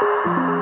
Música